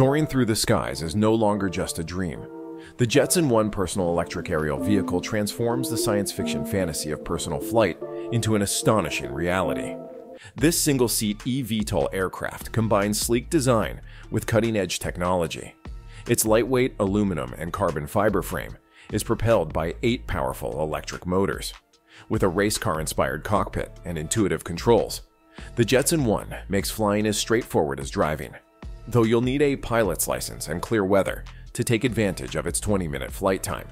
Soaring through the skies is no longer just a dream. The Jetson 1 personal electric aerial vehicle transforms the science fiction fantasy of personal flight into an astonishing reality. This single-seat eVTOL aircraft combines sleek design with cutting-edge technology. Its lightweight aluminum and carbon fiber frame is propelled by eight powerful electric motors. With a race car-inspired cockpit and intuitive controls, the Jetson 1 makes flying as straightforward as driving, though you'll need a pilot's license and clear weather to take advantage of its 20-minute flight time.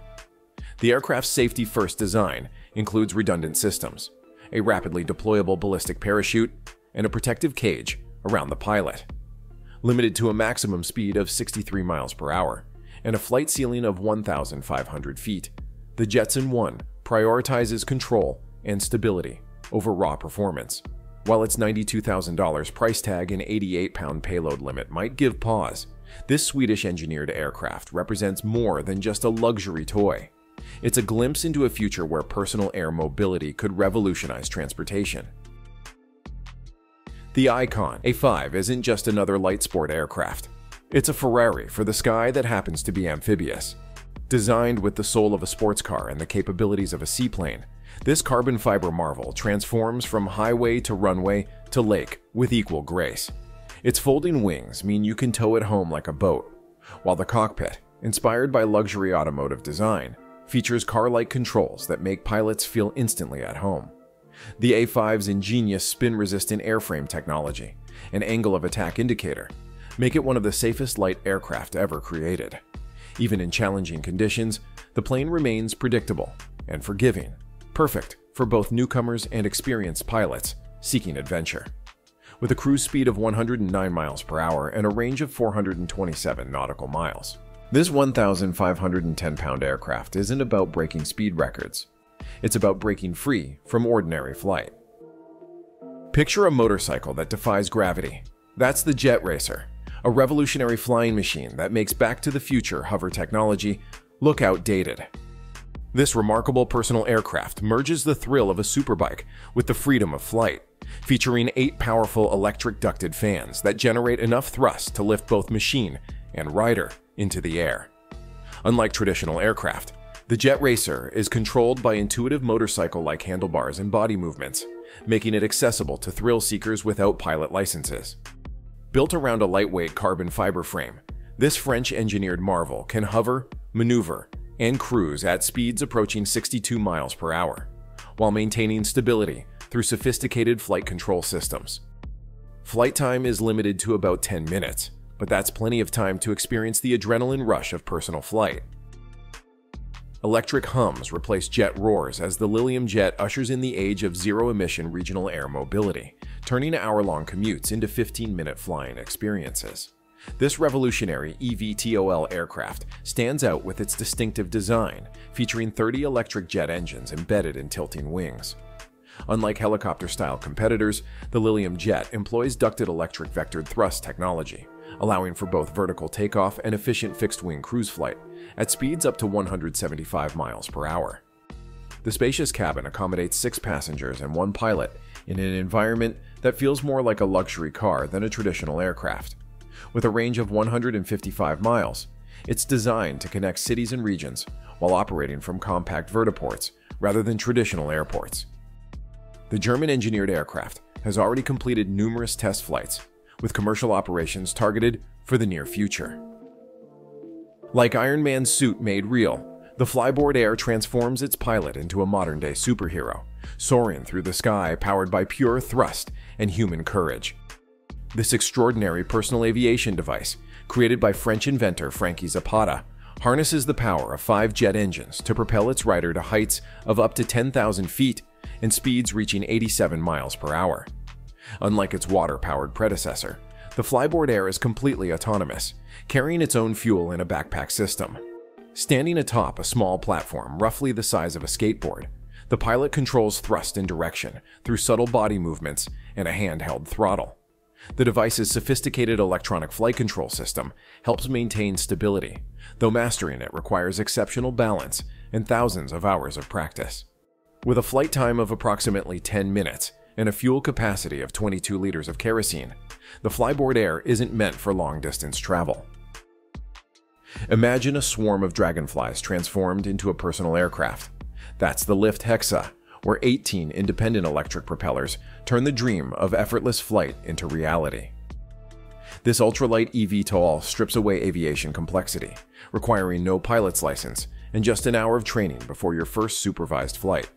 The aircraft's safety-first design includes redundant systems, a rapidly deployable ballistic parachute, and a protective cage around the pilot. Limited to a maximum speed of 63 miles per hour and a flight ceiling of 1,500 feet, the Jetson 1 prioritizes control and stability over raw performance. While its $92,000 price tag and 88-pound payload limit might give pause, this Swedish-engineered aircraft represents more than just a luxury toy. It's a glimpse into a future where personal air mobility could revolutionize transportation. The Icon A5 isn't just another light sport aircraft. It's a Ferrari for the sky that happens to be amphibious. Designed with the soul of a sports car and the capabilities of a seaplane, this carbon fiber marvel transforms from highway to runway to lake with equal grace. Its folding wings mean you can tow it home like a boat, while the cockpit, inspired by luxury automotive design, features car-like controls that make pilots feel instantly at home. The A5's ingenious spin-resistant airframe technology and angle of attack indicator make it one of the safest light aircraft ever created. Even in challenging conditions, the plane remains predictable and forgiving, perfect for both newcomers and experienced pilots seeking adventure. With a cruise speed of 109 miles per hour and a range of 427 nautical miles. This 1,510-pound aircraft isn't about breaking speed records. It's about breaking free from ordinary flight. Picture a motorcycle that defies gravity. That's the Jet Racer, a revolutionary flying machine that makes Back to the Future hover technology look outdated. This remarkable personal aircraft merges the thrill of a superbike with the freedom of flight, featuring eight powerful electric ducted fans that generate enough thrust to lift both machine and rider into the air. Unlike traditional aircraft, the Jet Racer is controlled by intuitive motorcycle-like handlebars and body movements, making it accessible to thrill seekers without pilot licenses. Built around a lightweight carbon fiber frame, this French-engineered marvel can hover, maneuver, and cruise at speeds approaching 62 miles per hour, while maintaining stability through sophisticated flight control systems. Flight time is limited to about 10 minutes, but that's plenty of time to experience the adrenaline rush of personal flight. Electric hums replace jet roars as the Lilium Jet ushers in the age of zero-emission regional air mobility, turning hour-long commutes into 15-minute flying experiences. This revolutionary eVTOL aircraft stands out with its distinctive design, featuring 30 electric jet engines embedded in tilting wings. Unlike helicopter-style competitors, the Lilium Jet employs ducted electric vectored thrust technology, allowing for both vertical takeoff and efficient fixed-wing cruise flight at speeds up to 175 miles per hour. The spacious cabin accommodates six passengers and one pilot in an environment that feels more like a luxury car than a traditional aircraft. With a range of 155 miles, it's designed to connect cities and regions while operating from compact vertiports rather than traditional airports. The German-engineered aircraft has already completed numerous test flights, with commercial operations targeted for the near future. Like Iron Man's suit made real, the Flyboard Air transforms its pilot into a modern-day superhero, soaring through the sky powered by pure thrust and human courage. This extraordinary personal aviation device, created by French inventor Frankie Zapata, harnesses the power of five jet engines to propel its rider to heights of up to 10,000 feet and speeds reaching 87 miles per hour. Unlike its water-powered predecessor, the Flyboard Air is completely autonomous, carrying its own fuel in a backpack system. Standing atop a small platform roughly the size of a skateboard, the pilot controls thrust and direction through subtle body movements and a handheld throttle. The device's sophisticated electronic flight control system helps maintain stability, though mastering it requires exceptional balance and thousands of hours of practice. With a flight time of approximately 10 minutes and a fuel capacity of 22 liters of kerosene, the Flyboard Air isn't meant for long-distance travel. Imagine a swarm of dragonflies transformed into a personal aircraft. That's the Lift Hexa, where 18 independent electric propellers turn the dream of effortless flight into reality. This ultralight eVTOL strips away aviation complexity, requiring no pilot's license and just an hour of training before your first supervised flight.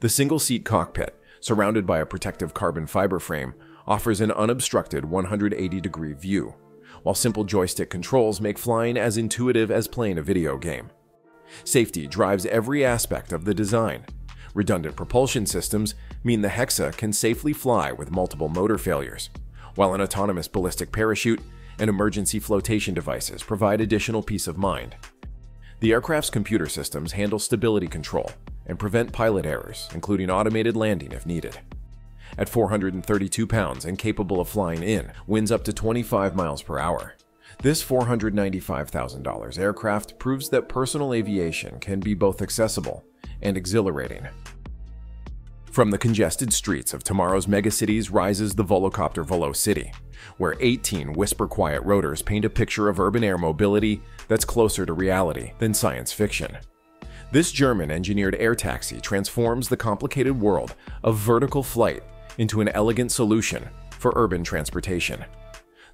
The single-seat cockpit, surrounded by a protective carbon fiber frame, offers an unobstructed 180-degree view, while simple joystick controls make flying as intuitive as playing a video game. Safety drives every aspect of the design. Redundant propulsion systems mean the Hexa can safely fly with multiple motor failures, while an autonomous ballistic parachute and emergency flotation devices provide additional peace of mind. The aircraft's computer systems handle stability control and prevent pilot errors, including automated landing if needed. At 432 pounds and capable of flying in, winds up to 25 miles per hour. This $495,000 aircraft proves that personal aviation can be both accessible and exhilarating. From the congested streets of tomorrow's megacities rises the Volocopter VoloCity, where 18 whisper-quiet rotors paint a picture of urban air mobility that's closer to reality than science fiction. This German-engineered air taxi transforms the complicated world of vertical flight into an elegant solution for urban transportation.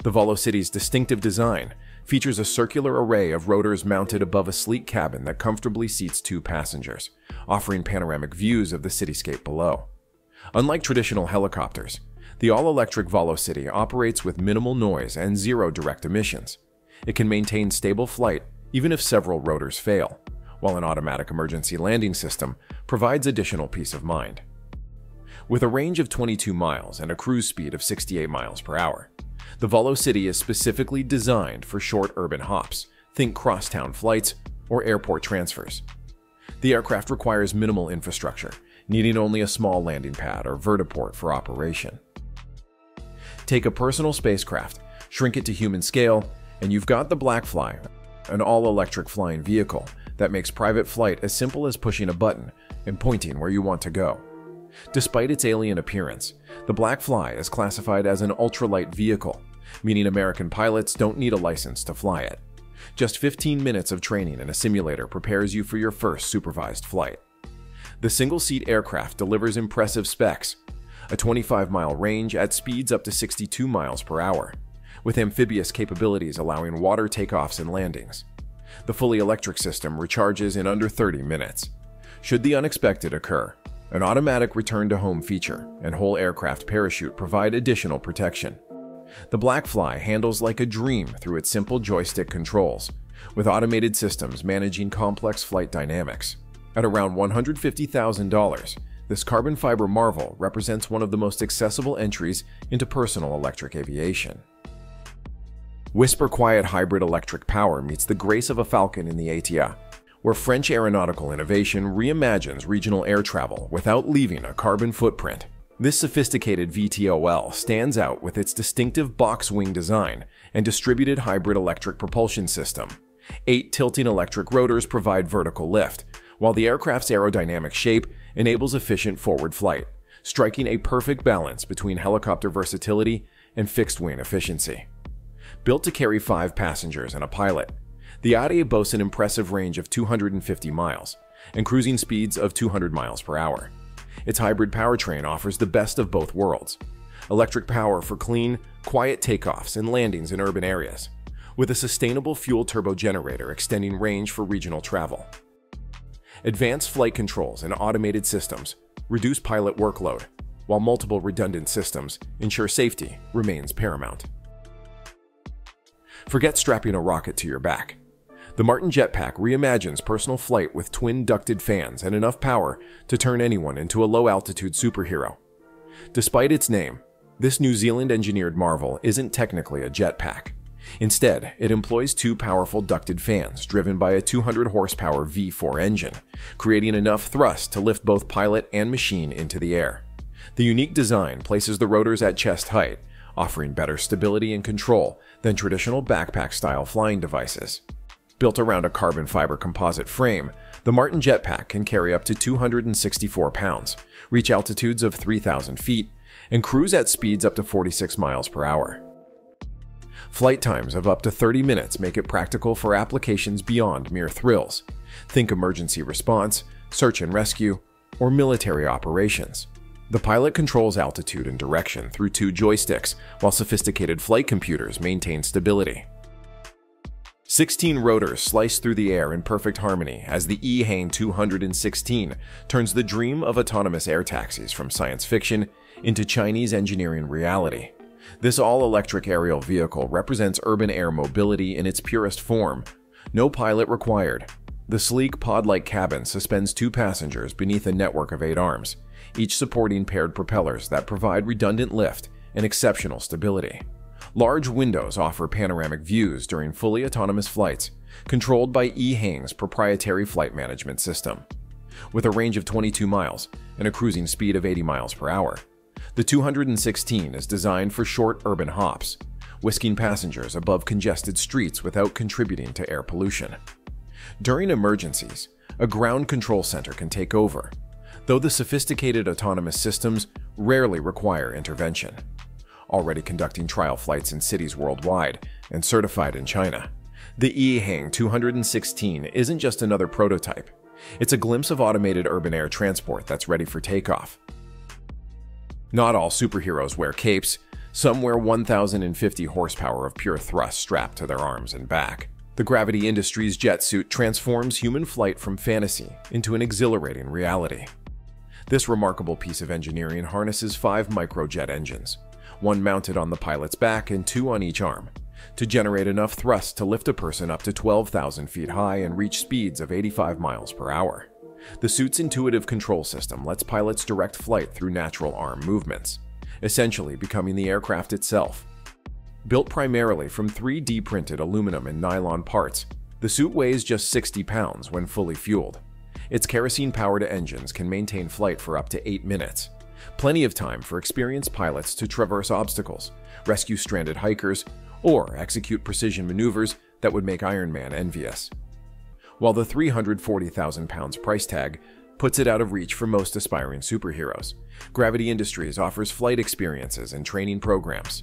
The VoloCity's distinctive design features a circular array of rotors mounted above a sleek cabin that comfortably seats two passengers, offering panoramic views of the cityscape below. Unlike traditional helicopters, the all-electric VoloCity operates with minimal noise and zero direct emissions. It can maintain stable flight even if several rotors fail, while an automatic emergency landing system provides additional peace of mind. With a range of 22 miles and a cruise speed of 68 miles per hour, the VoloCity is specifically designed for short urban hops, think crosstown flights or airport transfers. The aircraft requires minimal infrastructure, needing only a small landing pad or vertiport for operation. Take a personal spacecraft, shrink it to human scale, and you've got the Blackfly, an all-electric flying vehicle that makes private flight as simple as pushing a button and pointing where you want to go. Despite its alien appearance, the Black Fly is classified as an ultralight vehicle, meaning American pilots don't need a license to fly it. Just 15 minutes of training in a simulator prepares you for your first supervised flight. The single-seat aircraft delivers impressive specs, a 25-mile range at speeds up to 62 miles per hour, with amphibious capabilities allowing water takeoffs and landings. The fully electric system recharges in under 30 minutes. Should the unexpected occur, an automatic return to home feature and whole aircraft parachute provide additional protection. The Blackfly handles like a dream through its simple joystick controls, with automated systems managing complex flight dynamics. At around $150,000, this carbon fiber marvel represents one of the most accessible entries into personal electric aviation. Whisper Quiet Hybrid Electric Power meets the grace of a Falcon in the ATEA, where French aeronautical innovation reimagines regional air travel without leaving a carbon footprint. This sophisticated VTOL stands out with its distinctive box wing design and distributed hybrid electric propulsion system. Eight tilting electric rotors provide vertical lift, while the aircraft's aerodynamic shape enables efficient forward flight, striking a perfect balance between helicopter versatility and fixed-wing efficiency. Built to carry five passengers and a pilot, the ATEA boasts an impressive range of 250 miles and cruising speeds of 200 miles per hour. Its hybrid powertrain offers the best of both worlds. Electric power for clean, quiet takeoffs and landings in urban areas, with a sustainable fuel turbo generator extending range for regional travel. Advanced flight controls and automated systems reduce pilot workload, while multiple redundant systems ensure safety remains paramount. Forget strapping a rocket to your back. The Martin Jetpack reimagines personal flight with twin ducted fans and enough power to turn anyone into a low-altitude superhero. Despite its name, this New Zealand-engineered marvel isn't technically a jetpack. Instead, it employs two powerful ducted fans driven by a 200 horsepower V4 engine, creating enough thrust to lift both pilot and machine into the air. The unique design places the rotors at chest height, offering better stability and control than traditional backpack-style flying devices. Built around a carbon fiber composite frame, the Martin Jetpack can carry up to 264 pounds, reach altitudes of 3,000 feet, and cruise at speeds up to 46 miles per hour. Flight times of up to 30 minutes make it practical for applications beyond mere thrills. Think emergency response, search and rescue, or military operations. The pilot controls altitude and direction through two joysticks, while sophisticated flight computers maintain stability. 16 rotors slice through the air in perfect harmony as the EHang 216 turns the dream of autonomous air taxis from science fiction into Chinese engineering reality. This all-electric aerial vehicle represents urban air mobility in its purest form. No pilot required. The sleek pod-like cabin suspends two passengers beneath a network of eight arms, each supporting paired propellers that provide redundant lift and exceptional stability. Large windows offer panoramic views during fully autonomous flights, controlled by EHang's proprietary flight management system. With a range of 22 miles and a cruising speed of 80 miles per hour, the 216 is designed for short urban hops, whisking passengers above congested streets without contributing to air pollution. During emergencies, a ground control center can take over, though the sophisticated autonomous systems rarely require intervention. Already conducting trial flights in cities worldwide and certified in China, the EHang 216 isn't just another prototype. It's a glimpse of automated urban air transport that's ready for takeoff. Not all superheroes wear capes, some wear 1,050 horsepower of pure thrust strapped to their arms and back. The Gravity Industries jet suit transforms human flight from fantasy into an exhilarating reality. This remarkable piece of engineering harnesses five microjet engines, one mounted on the pilot's back and two on each arm, to generate enough thrust to lift a person up to 12,000 feet high and reach speeds of 85 miles per hour. The suit's intuitive control system lets pilots direct flight through natural arm movements, essentially becoming the aircraft itself. Built primarily from 3D printed aluminum and nylon parts, the suit weighs just 60 pounds when fully fueled. Its kerosene-powered engines can maintain flight for up to 8 minutes. Plenty of time for experienced pilots to traverse obstacles, rescue stranded hikers, or execute precision maneuvers that would make Iron Man envious. While the 340,000 pounds price tag puts it out of reach for most aspiring superheroes, Gravity Industries offers flight experiences and training programs.